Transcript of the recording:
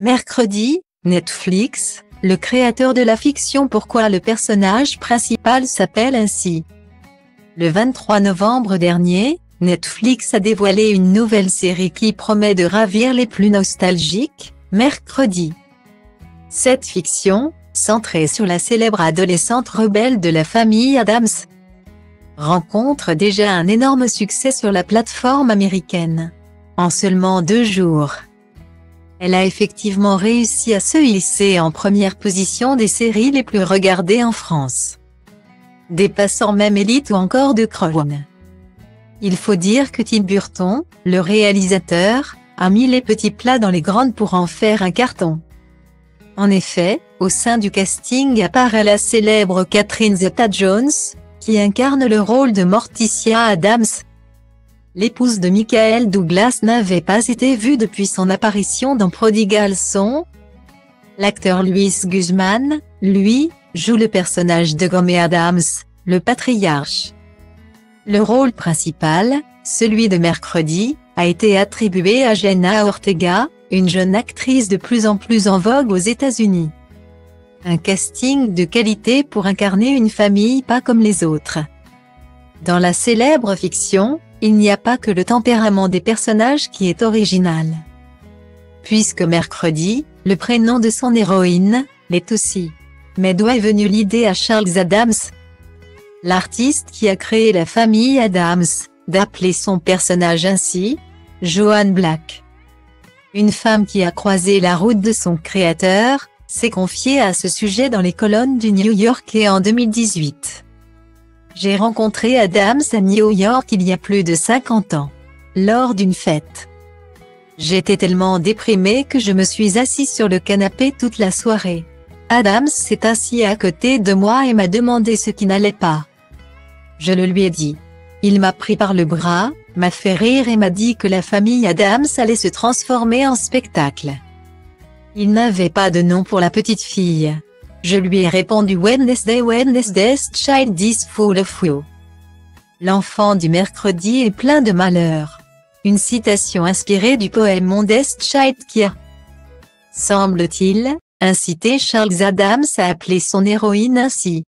Mercredi, Netflix, le créateur de la fiction Pourquoi le personnage principal s'appelle ainsi. Le 23 novembre dernier, Netflix a dévoilé une nouvelle série qui promet de ravir les plus nostalgiques, Mercredi. Cette fiction, centrée sur la célèbre adolescente rebelle de la famille Adams, rencontre déjà un énorme succès sur la plateforme américaine. En seulement deux jours, elle a effectivement réussi à se hisser en première position des séries les plus regardées en France. Dépassant même Elite ou encore The Crown. Il faut dire que Tim Burton, le réalisateur, a mis les petits plats dans les grandes pour en faire un carton. En effet, au sein du casting apparaît la célèbre Catherine Zeta-Jones, qui incarne le rôle de Morticia Adams, l'épouse de Michael Douglas n'avait pas été vue depuis son apparition dans Prodigal Son. L'acteur Luis Guzman, lui, joue le personnage de Gomé Adams, le patriarche. Le rôle principal, celui de mercredi, a été attribué à Jenna Ortega, une jeune actrice de plus en plus en vogue aux États-Unis. Un casting de qualité pour incarner une famille pas comme les autres. Dans la célèbre fiction, il n'y a pas que le tempérament des personnages qui est original. Puisque mercredi, le prénom de son héroïne, l'est aussi. Mais d'où est venue l'idée à Charles Adams, l'artiste qui a créé la famille Adams, d'appeler son personnage ainsi, Joan Black. Une femme qui a croisé la route de son créateur, s'est confiée à ce sujet dans les colonnes du New Yorker en 2018. J'ai rencontré Adams à New York il y a plus de 50 ans. Lors d'une fête. J'étais tellement déprimé que je me suis assis sur le canapé toute la soirée. Adams s'est assis à côté de moi et m'a demandé ce qui n'allait pas. Je le lui ai dit. Il m'a pris par le bras, m'a fait rire et m'a dit que la famille Adams allait se transformer en spectacle. Il n'avait pas de nom pour la petite fille. Je lui ai répondu Wednesday Wednesday's child is full of you. L'enfant du mercredi est plein de malheur. Une citation inspirée du poème Mondest Child qui a, semble-t-il, incité Charles Adams à appeler son héroïne ainsi.